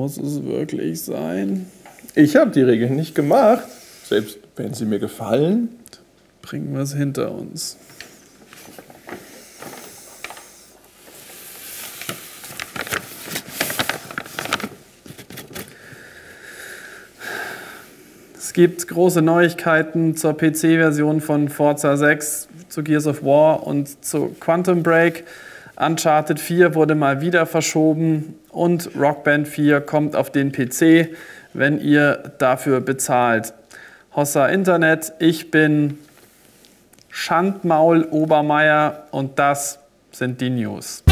Muss es wirklich sein? Ich habe die Regeln nicht gemacht, selbst wenn sie mir gefallen. Bringen wir es hinter uns. Es gibt große Neuigkeiten zur PC-Version von Forza 6, zu Gears of War und zu Quantum Break. Uncharted 4 wurde mal wieder verschoben und Rock Band 4 kommt auf den PC, wenn ihr dafür bezahlt. Hossa Internet, ich bin Schandmaul Obermeier und das sind die News.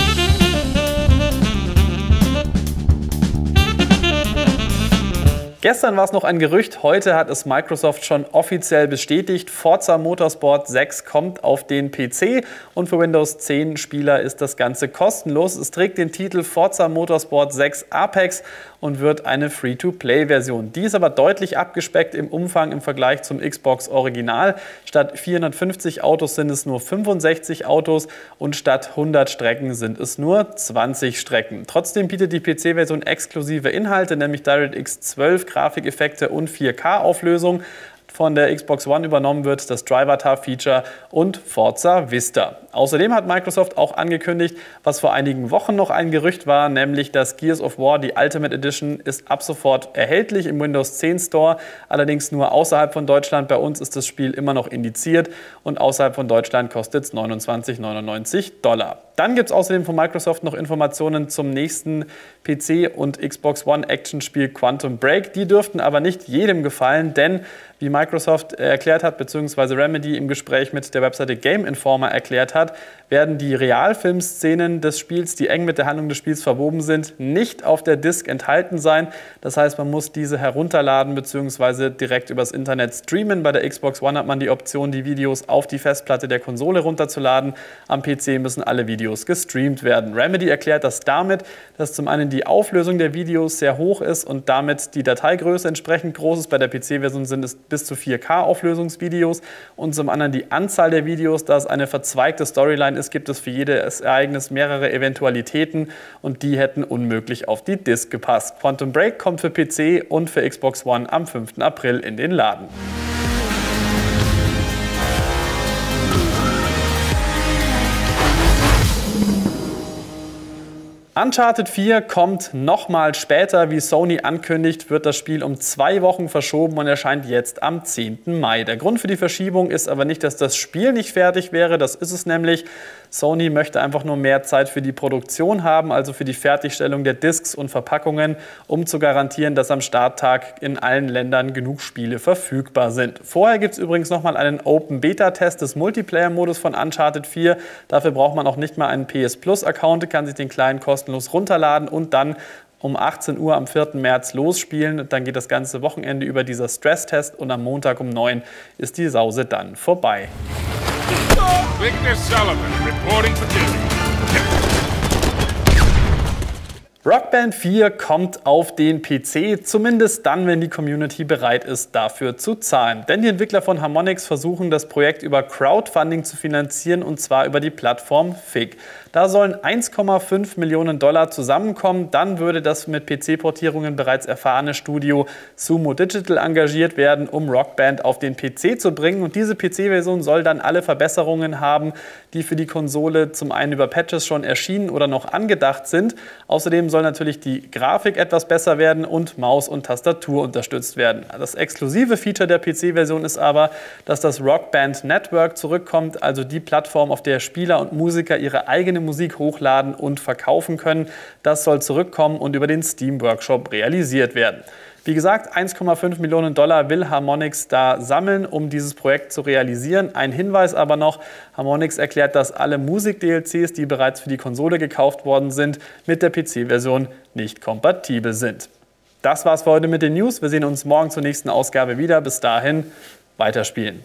Gestern war es noch ein Gerücht, heute hat es Microsoft schon offiziell bestätigt. Forza Motorsport 6 kommt auf den PC und für Windows 10 Spieler ist das Ganze kostenlos. Es trägt den Titel Forza Motorsport 6 Apex und wird eine Free-to-Play-Version. Die ist aber deutlich abgespeckt im Umfang im Vergleich zum Xbox Original. Statt 450 Autos sind es nur 65 Autos und statt 100 Strecken sind es nur 20 Strecken. Trotzdem bietet die PC-Version exklusive Inhalte, nämlich DirectX 12 Grafikeffekte und 4K-Auflösung von der Xbox One übernommen wird, das Driver-Tar-Feature und Forza Vista. Außerdem hat Microsoft auch angekündigt, was vor einigen Wochen noch ein Gerücht war, nämlich dass Gears of War, die Ultimate Edition, ist ab sofort erhältlich im Windows 10 Store, allerdings nur außerhalb von Deutschland. Bei uns ist das Spiel immer noch indiziert und außerhalb von Deutschland kostet es 29,99 Dollar. Dann gibt es außerdem von Microsoft noch Informationen zum nächsten PC- und Xbox One-Action-Spiel Quantum Break. Die dürften aber nicht jedem gefallen, denn wie Microsoft erklärt hat, beziehungsweise Remedy im Gespräch mit der Webseite Game Informer erklärt hat, werden die Realfilmszenen des Spiels, die eng mit der Handlung des Spiels verwoben sind, nicht auf der Disk enthalten sein. Das heißt, man muss diese herunterladen bzw. direkt übers Internet streamen. Bei der Xbox One hat man die Option, die Videos auf die Festplatte der Konsole runterzuladen. Am PC müssen alle Videos gestreamt werden. Remedy erklärt das damit, dass zum einen die Auflösung der Videos sehr hoch ist und damit die Dateigröße entsprechend groß ist. Bei der PC-Version sind es bis zu 4K Auflösungsvideos und zum anderen die Anzahl der Videos, da es eine verzweigte Storyline ist, gibt es für jedes Ereignis mehrere Eventualitäten und die hätten unmöglich auf die Disk gepasst. Quantum Break kommt für PC und für Xbox One am 5. April in den Laden. Uncharted 4 kommt nochmal später. Wie Sony ankündigt, wird das Spiel um zwei Wochen verschoben und erscheint jetzt am 10. Mai. Der Grund für die Verschiebung ist aber nicht, dass das Spiel nicht fertig wäre. Das ist es nämlich. Sony möchte einfach nur mehr Zeit für die Produktion haben, also für die Fertigstellung der Discs und Verpackungen, um zu garantieren, dass am Starttag in allen Ländern genug Spiele verfügbar sind. Vorher gibt es übrigens nochmal einen Open Beta-Test des Multiplayer-Modus von Uncharted 4. Dafür braucht man auch nicht mal einen PS Plus-Account, kann sich den kleinen kostenlos runterladen und dann um 18 Uhr am 4. März losspielen. Dann geht das ganze Wochenende über dieser Stresstest und am Montag um 9 ist die Sause dann vorbei. Victor Sullivan reporting for duty. Rock Band 4 kommt auf den PC, zumindest dann, wenn die Community bereit ist, dafür zu zahlen. Denn die Entwickler von Harmonix versuchen, das Projekt über Crowdfunding zu finanzieren und zwar über die Plattform FIG. Da sollen 1,5 Millionen Dollar zusammenkommen. Dann würde das mit PC-Portierungen bereits erfahrene Studio Sumo Digital engagiert werden, um Rockband auf den PC zu bringen. Und diese PC-Version soll dann alle Verbesserungen haben, die für die Konsole zum einen über Patches schon erschienen oder noch angedacht sind. Außerdem soll natürlich die Grafik etwas besser werden und Maus und Tastatur unterstützt werden. Das exklusive Feature der PC-Version ist aber, dass das Rockband Network zurückkommt, also die Plattform, auf der Spieler und Musiker ihre eigene Musik hochladen und verkaufen können. Das soll zurückkommen und über den Steam Workshop realisiert werden. Wie gesagt, 1,5 Millionen Dollar will Harmonix da sammeln, um dieses Projekt zu realisieren. Ein Hinweis aber noch, Harmonix erklärt, dass alle Musik-DLCs, die bereits für die Konsole gekauft worden sind, mit der PC-Version nicht kompatibel sind. Das war's für heute mit den News. Wir sehen uns morgen zur nächsten Ausgabe wieder. Bis dahin, weiterspielen.